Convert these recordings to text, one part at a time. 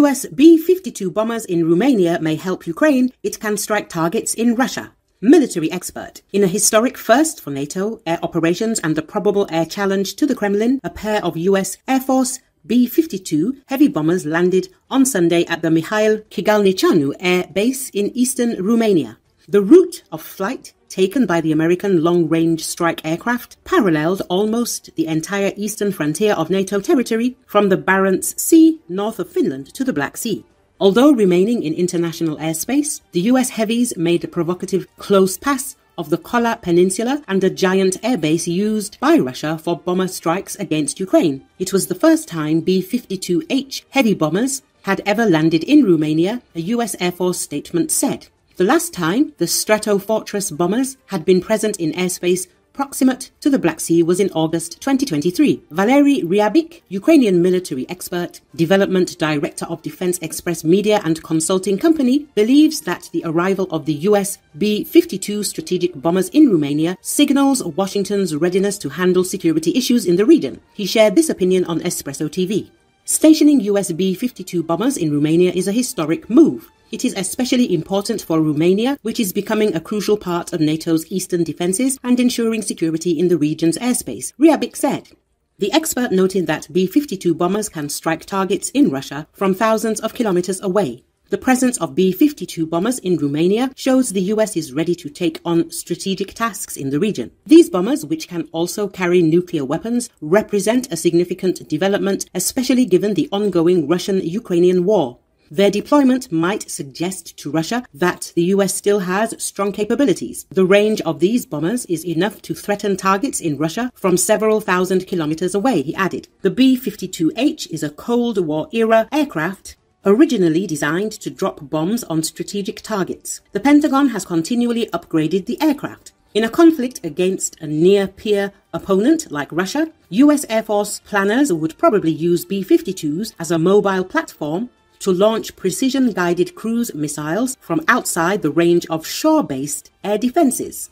US B 52 bombers in Romania may help Ukraine, it can strike targets in Russia. Military expert. In a historic first for NATO air operations and a probable air challenge to the Kremlin, a pair of US Air Force B 52 heavy bombers landed on Sunday at the Mihail Kogălniceanu Air Base in eastern Romania. The route of flight taken by the American long range strike aircraft paralleled almost the entire eastern frontier of NATO territory from the Barents Sea north of Finland to the Black Sea. Although remaining in international airspace, the US heavies made a provocative close pass of the Kola Peninsula and a giant airbase used by Russia for bomber strikes against Ukraine. It was the first time B 52H heavy bombers had ever landed in Romania, a US Air Force statement said. The last time the Stratofortress bombers had been present in airspace proximate to the Black Sea was in August 2023. Valery Ryabik, Ukrainian military expert, development director of Defense Express Media and Consulting Company, believes that the arrival of the US B 52 strategic bombers in Romania signals Washington's readiness to handle security issues in the region. He shared this opinion on Espresso TV. Stationing US B 52 bombers in Romania is a historic move. It is especially important for Romania, which is becoming a crucial part of NATO's eastern defences and ensuring security in the region's airspace, Ryabik said. The expert noted that B 52 bombers can strike targets in Russia from thousands of kilometers away. The presence of B 52 bombers in Romania shows the US is ready to take on strategic tasks in the region. These bombers, which can also carry nuclear weapons, represent a significant development, especially given the ongoing Russian Ukrainian war. Their deployment might suggest to Russia that the US still has strong capabilities. The range of these bombers is enough to threaten targets in Russia from several thousand kilometers away, he added. The B 52H is a Cold War era aircraft originally designed to drop bombs on strategic targets. The Pentagon has continually upgraded the aircraft. In a conflict against a near peer opponent like Russia, US Air Force planners would probably use B 52s as a mobile platform to launch precision guided cruise missiles from outside the range of shore based air defenses.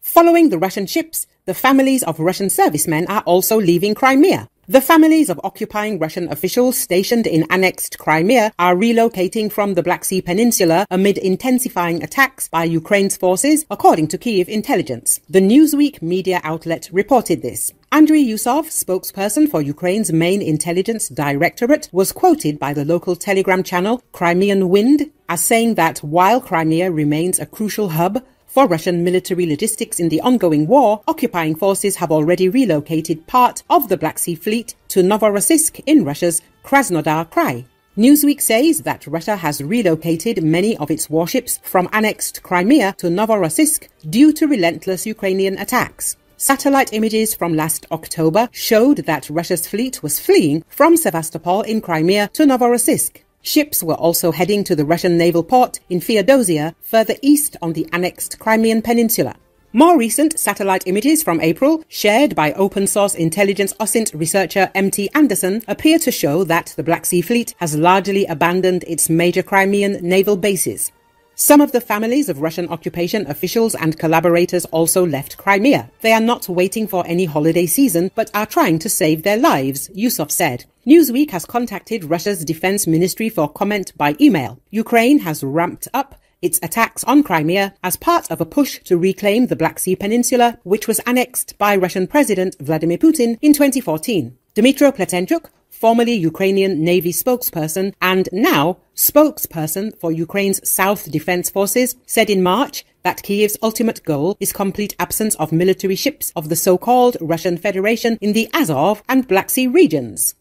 Following the Russian ships, the families of Russian servicemen are also leaving Crimea. The families of occupying Russian officials stationed in annexed Crimea are relocating from the Black Sea Peninsula amid intensifying attacks by Ukraine's forces, according to Kiev intelligence. The Newsweek media outlet reported this. Andriy Yusov, spokesperson for Ukraine's main intelligence directorate, was quoted by the local telegram channel Crimean Wind as saying that while Crimea remains a crucial hub for Russian military logistics in the ongoing war, occupying forces have already relocated part of the Black Sea Fleet to Novorossiysk in Russia's Krasnodar Krai. Newsweek says that Russia has relocated many of its warships from annexed Crimea to Novorossiysk due to relentless Ukrainian attacks. Satellite images from last October showed that Russia's fleet was fleeing from Sevastopol in Crimea to Novorossiysk. Ships were also heading to the Russian naval port in Feodosia, further east on the annexed Crimean Peninsula. More recent satellite images from April, shared by open source intelligence OSINT researcher MT Anderson, appear to show that the Black Sea Fleet has largely abandoned its major Crimean naval bases. Some of the families of Russian occupation officials and collaborators also left Crimea. They are not waiting for any holiday season, but are trying to save their lives, Yusov said. Newsweek has contacted Russia's defense ministry for comment by email. Ukraine has ramped up its attacks on Crimea as part of a push to reclaim the Black Sea Peninsula, which was annexed by Russian President Vladimir Putin in 2014. Dmytro Pletenchuk, formerly Ukrainian Navy spokesperson and now spokesperson for Ukraine's South Defense Forces, said in March that Kiev's ultimate goal is complete absence of military ships of the so-called Russian Federation in the Azov and Black Sea regions.